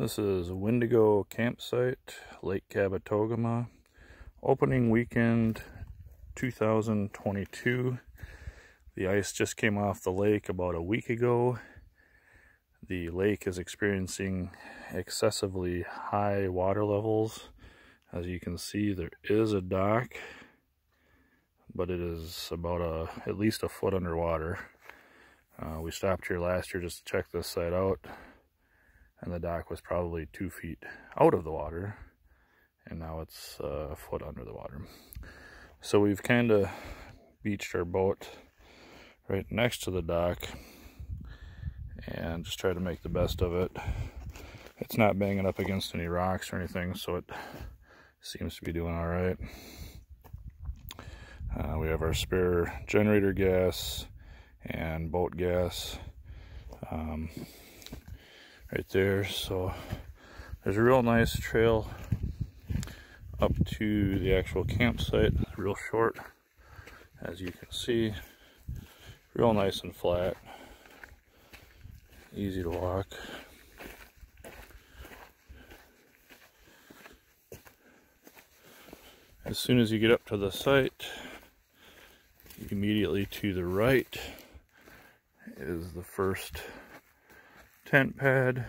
This is Windigo Campsite, Lake Kabetogama, opening weekend 2022. The ice just came off the lake about a week ago. The lake is experiencing excessively high water levels. As you can see, there is a dock, but it is about a at least a foot underwater. Uh, we stopped here last year just to check this site out and the dock was probably two feet out of the water and now it's uh, a foot under the water. So we've kind of beached our boat right next to the dock and just try to make the best of it. It's not banging up against any rocks or anything so it seems to be doing all right. Uh, we have our spare generator gas and boat gas. Um, right there. So there's a real nice trail up to the actual campsite, real short, as you can see, real nice and flat, easy to walk. As soon as you get up to the site, immediately to the right is the first tent pad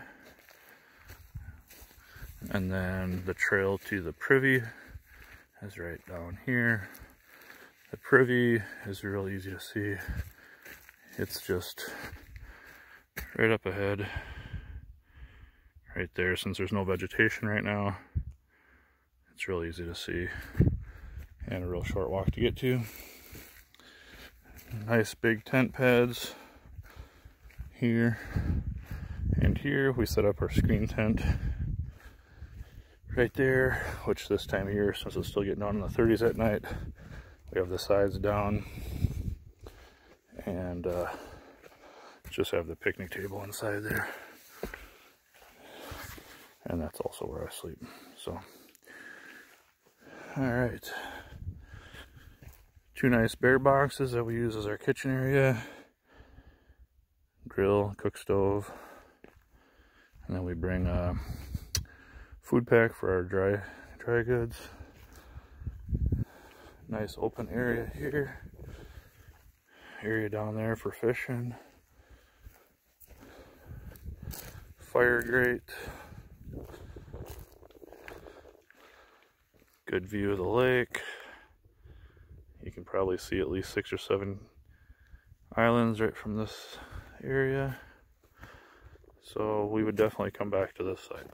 and then the trail to the privy is right down here. The privy is real easy to see. It's just right up ahead right there. Since there's no vegetation right now it's real easy to see and a real short walk to get to. Nice big tent pads here here we set up our screen tent right there, which this time of year, since it's still getting on in the 30s at night, we have the sides down and uh, just have the picnic table inside there. And that's also where I sleep. So, all right. Two nice bear boxes that we use as our kitchen area. Grill, cook stove, and then we bring a food pack for our dry dry goods. Nice open area here. Area down there for fishing. Fire grate. Good view of the lake. You can probably see at least six or seven islands right from this area. So we would definitely come back to this site.